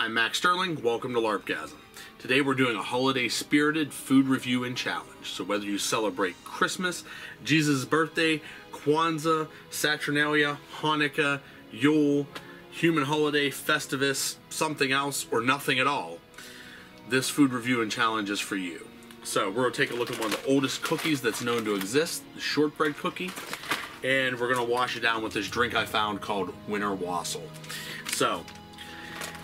I'm Maxx Sterling. Welcome to LARPgasm. Today we're doing a holiday spirited food review and challenge. So whether you celebrate Christmas, Jesus' birthday, Kwanzaa, Saturnalia, Hanukkah, Yule, human holiday, Festivus, something else, or nothing at all, this food review and challenge is for you. So we're going to take a look at one of the oldest cookies that's known to exist, the shortbread cookie, and we're going to wash it down with this drink I found called Winter Wassail. So,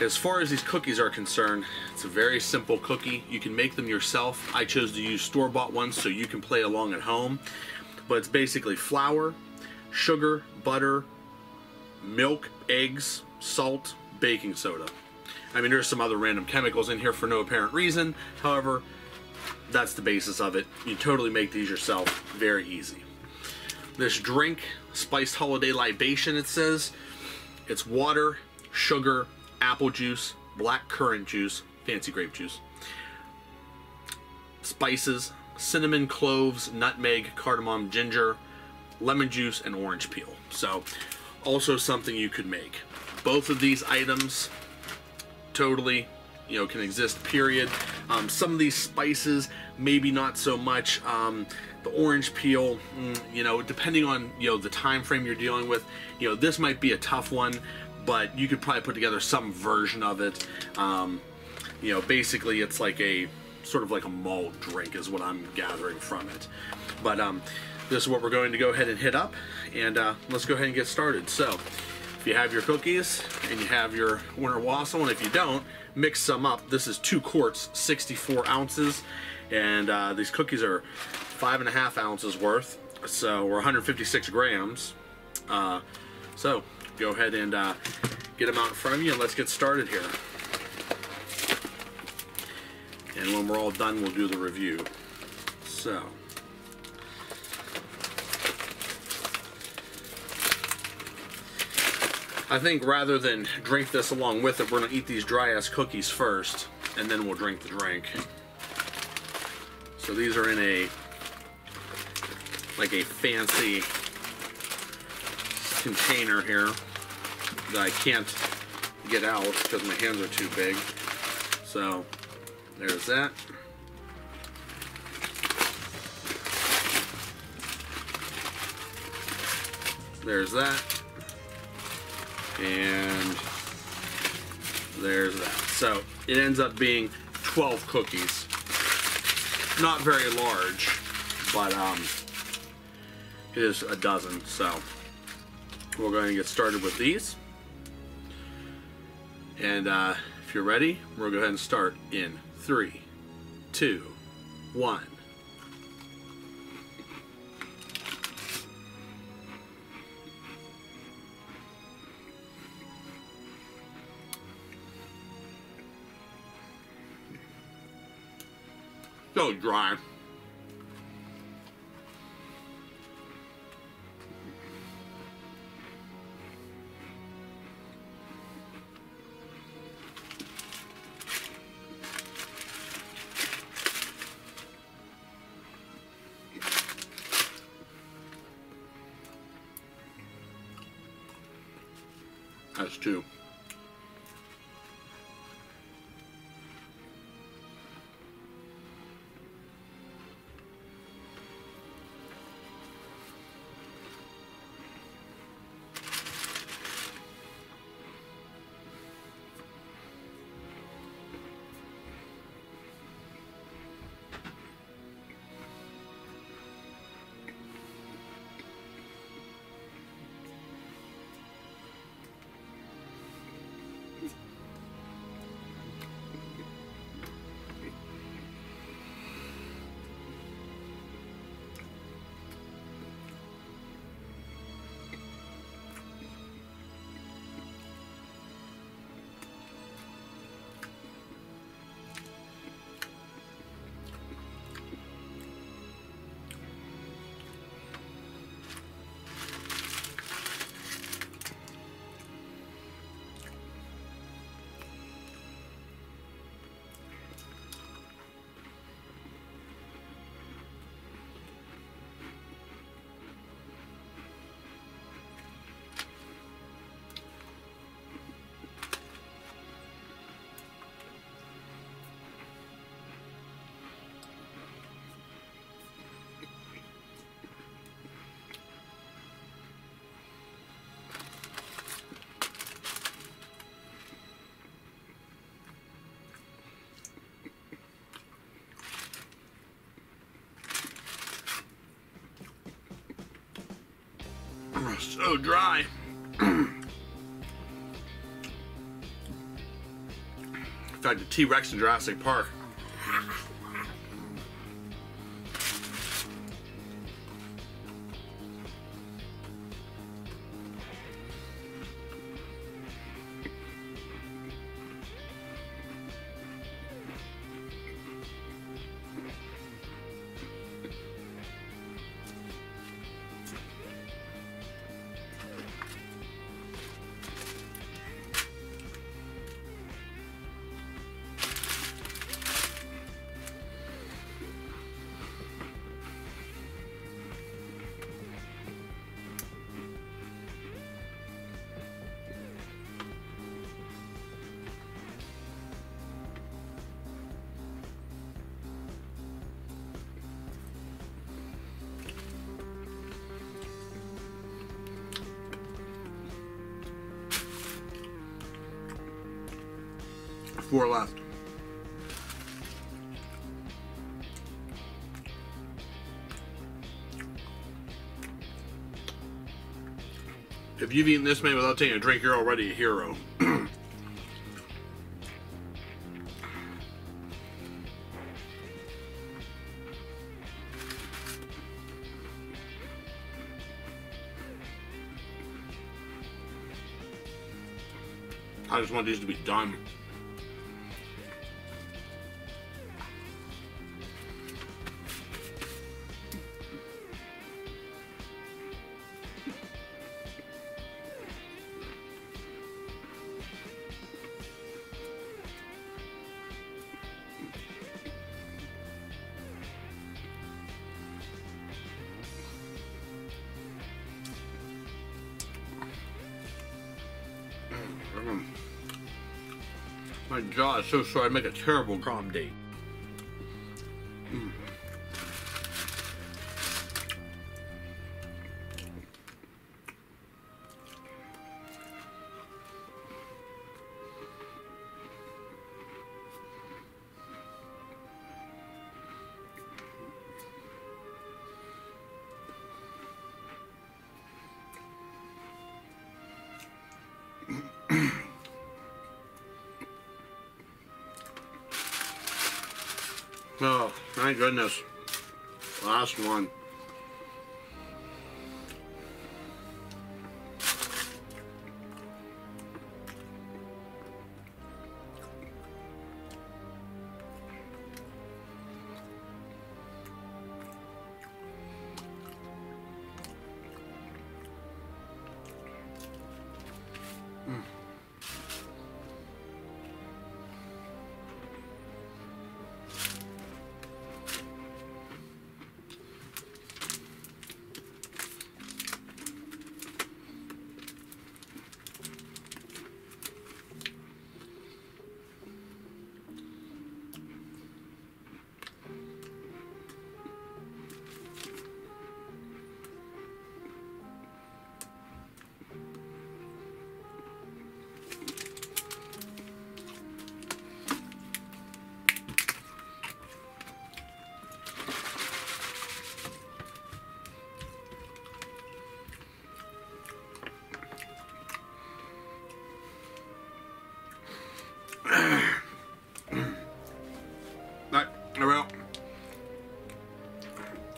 as far as these cookies are concerned, it's a very simple cookie. You can make them yourself. I chose to use store-bought ones so you can play along at home. But it's basically flour, sugar, butter, milk, eggs, salt, baking soda. I mean, there's some other random chemicals in here for no apparent reason. However, that's the basis of it. You totally make these yourself. Very easy. This drink, spiced holiday libation, it says, it's water, sugar, apple juice, black currant juice, fancy grape juice, spices, cinnamon, cloves, nutmeg, cardamom, ginger, lemon juice, and orange peel. So, also something you could make. Both of these items totally you know can exist period um, some of these spices maybe not so much um, the orange peel mm, you know depending on you know the time frame you're dealing with you know this might be a tough one but you could probably put together some version of it um, you know basically it's like a sort of like a mulled drink is what I'm gathering from it but um, this is what we're going to go ahead and hit up and uh, let's go ahead and get started so if you have your cookies and you have your winter wassail, and if you don't, mix some up. This is two quarts, 64 ounces, and uh, these cookies are five and a half ounces worth, so we're 156 grams. Uh, so go ahead and uh, get them out in front of you, and let's get started here. And when we're all done, we'll do the review. So. I think rather than drink this along with it, we're gonna eat these dry ass cookies first, and then we'll drink the drink. So these are in a, like a fancy container here that I can't get out because my hands are too big. So there's that. There's that and there's that. So it ends up being 12 cookies. Not very large, but um, it is a dozen. So we're going to get started with these. And uh, if you're ready, we'll go ahead and start in three, two, one. so dry. So dry. In fact, the T-Rex in Jurassic Park. Four left. If you've eaten this many without taking a drink, you're already a hero. I just want these to be done. Mm. My jaw is so sore I'd make a terrible prom date. Oh, thank goodness. Last one.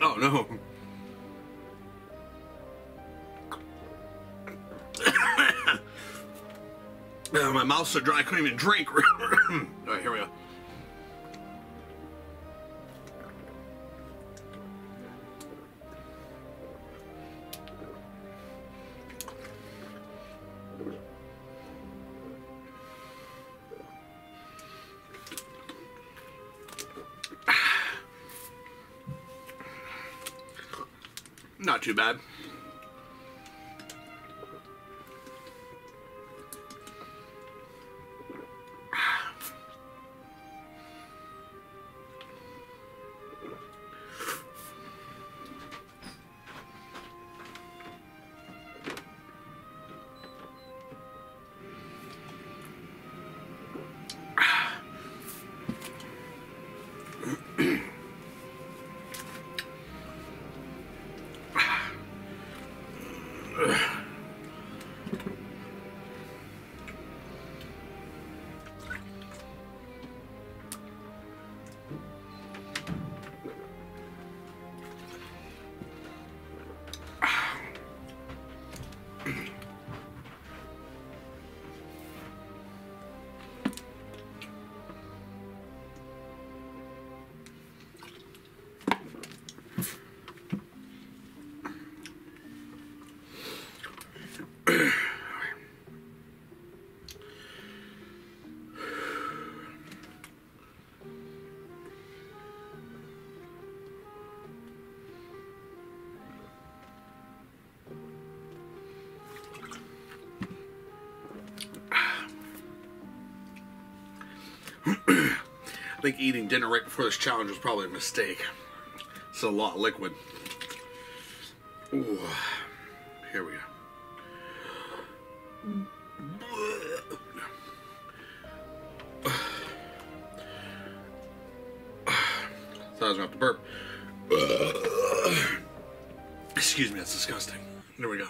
Oh no. Oh, my mouth's so dry I couldn't even drink. All right, here we go. Too bad. I think eating dinner right before this challenge was probably a mistake. It's a lot of liquid. Ooh. Here we go. Thought I was gonna to burp. Excuse me, that's disgusting. There we go.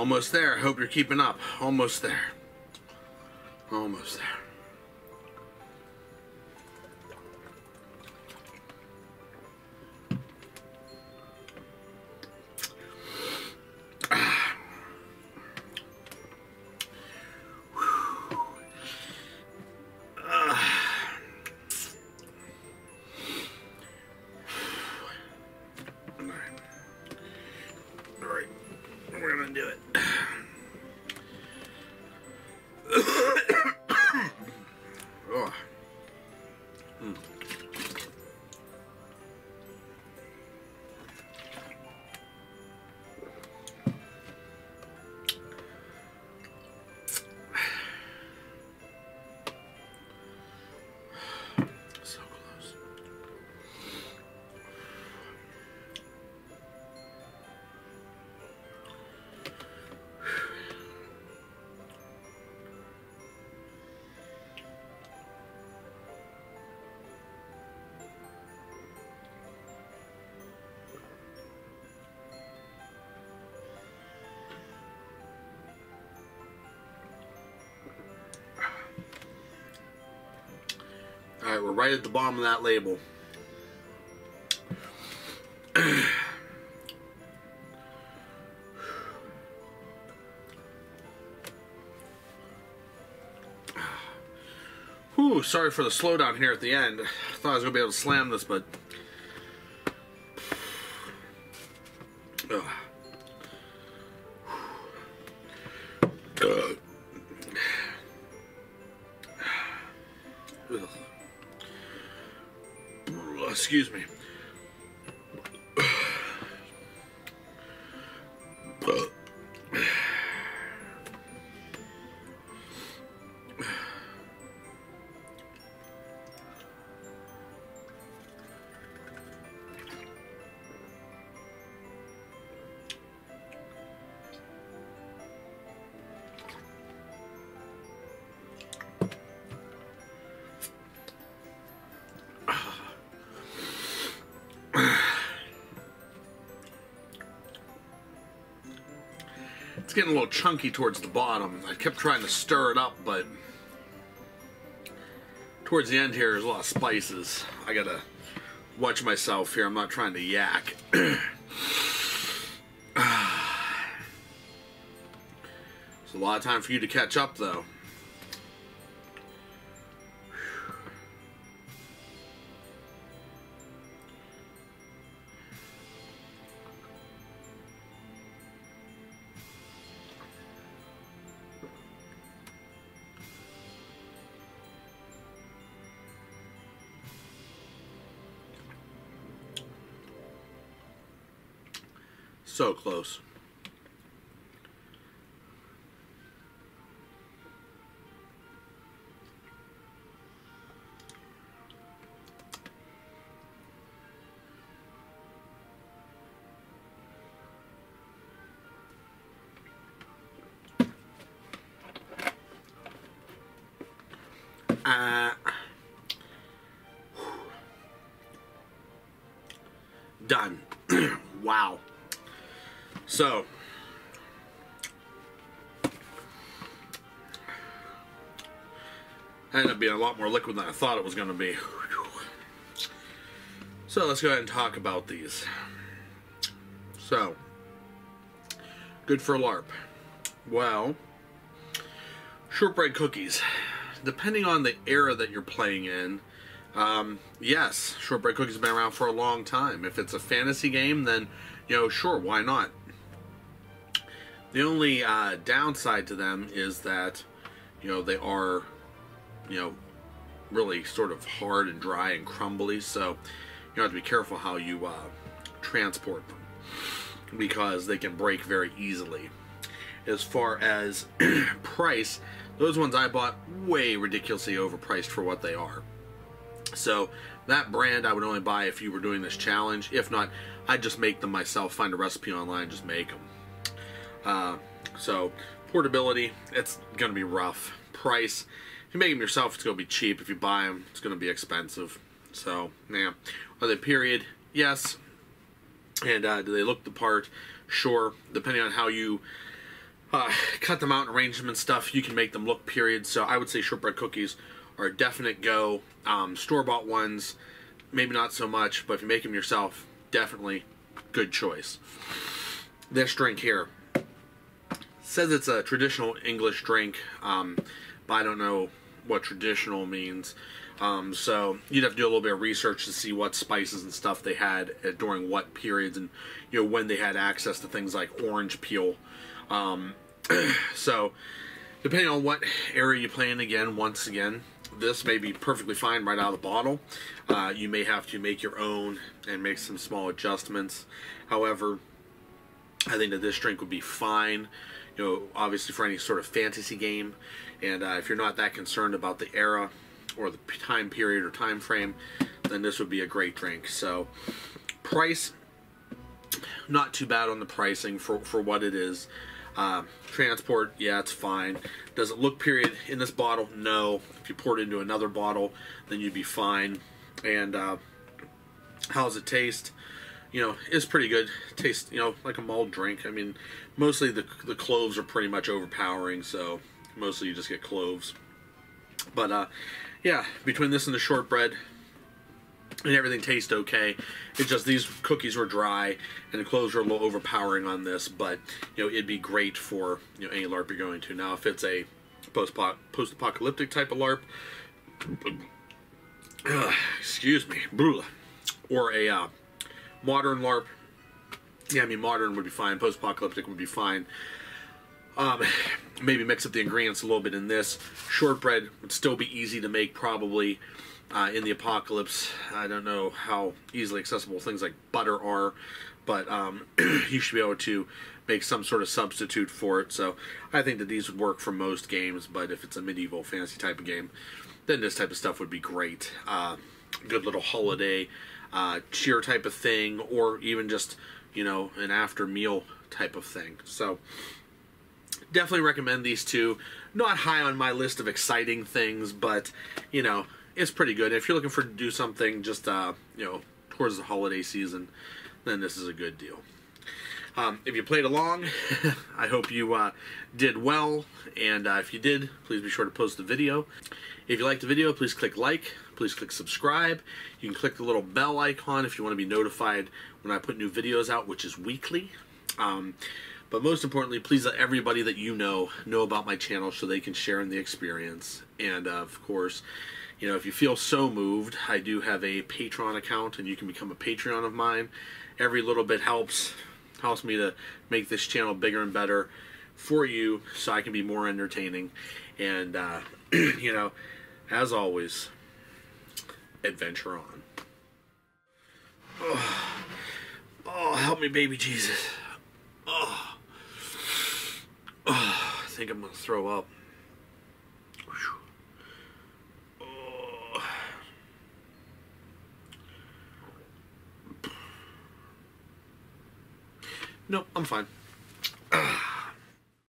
Almost there. Hope you're keeping up. Almost there. Almost there. Do it. All right, we're right at the bottom of that label. Whew, sorry for the slowdown here at the end. I thought I was gonna be able to slam this, but. Excuse me. It's getting a little chunky towards the bottom. I kept trying to stir it up, but towards the end here, there's a lot of spices. I gotta watch myself here. I'm not trying to yak. It's a lot of time for you to catch up, though. So close. So, ended up being a lot more liquid than I thought it was going to be. So let's go ahead and talk about these. So, good for LARP. Well, shortbread cookies. Depending on the era that you're playing in, um, yes, shortbread cookies have been around for a long time. If it's a fantasy game, then, you know, sure, why not? The only uh, downside to them is that, you know, they are, you know, really sort of hard and dry and crumbly, so you have to be careful how you uh, transport them because they can break very easily. As far as price, those ones I bought way ridiculously overpriced for what they are. So that brand I would only buy if you were doing this challenge. If not, I'd just make them myself, find a recipe online, just make them. Uh, so portability, it's going to be rough. Price, if you make them yourself, it's going to be cheap. If you buy them, it's going to be expensive. So, yeah. Are they period? Yes. And uh, do they look the part? Sure. Depending on how you uh, cut them out and arrange them and stuff, you can make them look period. So I would say shortbread cookies are a definite go. Um, Store-bought ones, maybe not so much, but if you make them yourself, definitely good choice. This drink here says it's a traditional English drink, um, but I don't know what traditional means. Um, so you'd have to do a little bit of research to see what spices and stuff they had at, during what periods and you know when they had access to things like orange peel. Um, so depending on what area you play in, again, once again, this may be perfectly fine right out of the bottle. Uh, you may have to make your own and make some small adjustments. However, I think that this drink would be fine. Know, obviously for any sort of fantasy game, and uh, if you're not that concerned about the era or the time period or time frame, then this would be a great drink. So, price, not too bad on the pricing for, for what it is. Uh, transport, yeah, it's fine. Does it look period in this bottle? No. If you pour it into another bottle, then you'd be fine. And uh, how does it taste? You know, it's pretty good. tastes, you know, like a mulled drink. I mean, mostly the the cloves are pretty much overpowering, so mostly you just get cloves. But uh, yeah, between this and the shortbread, and everything tastes okay. It's just these cookies were dry and the cloves are a little overpowering on this, but you know it'd be great for you know any LARP you're going to. Now, if it's a post post apocalyptic type of LARP, uh, excuse me, or a uh, modern LARP, yeah, I mean modern would be fine. Post apocalyptic would be fine. Um, maybe mix up the ingredients a little bit in this. Shortbread would still be easy to make, probably. Uh, in the apocalypse, I don't know how easily accessible things like butter are, but um, you should be able to make some sort of substitute for it. So I think that these would work for most games, but if it's a medieval fantasy type of game, then this type of stuff would be great. Uh, good little holiday uh, cheer type of thing, or even just you know an after meal type of thing. So definitely recommend these two. Not high on my list of exciting things, but you know, it's pretty good. If you're looking for to do something just uh, you know towards the holiday season, then this is a good deal. Um, if you played along, I hope you uh, did well, and uh, if you did, please be sure to post the video. If you liked the video, please click like, please click subscribe. You can click the little bell icon if you want to be notified when I put new videos out, which is weekly. Um, but most importantly, please let everybody that you know know about my channel so they can share in the experience. And uh, of course, you know, if you feel so moved, I do have a Patreon account and you can become a Patreon of mine. Every little bit helps helps me to make this channel bigger and better for you so I can be more entertaining. And uh, you know, as always, adventure on. Oh, oh help me, baby Jesus. Oh. Oh, I think I'm to throw up. Oh. No, I'm fine. Ah.